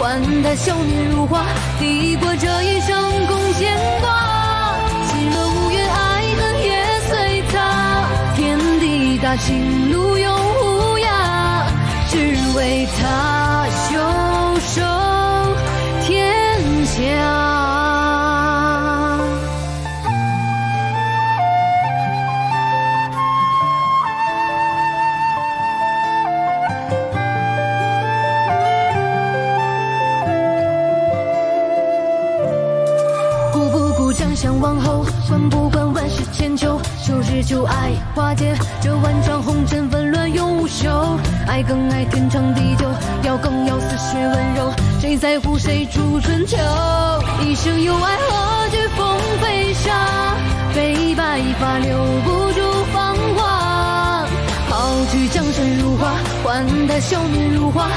换他笑面如花，抵过这一生共牵挂。心若无怨，爱恨也随他。天地大，情路永无涯，只为他袖手天下。将相往后，管不管万世千秋，旧日旧爱化解这万丈红尘纷乱永无休。爱更爱天长地久，要更要似水温柔，谁在乎谁主春秋？一生有爱何惧风飞沙？飞白发留不住芳华。抛去江山如画，换他笑面如花，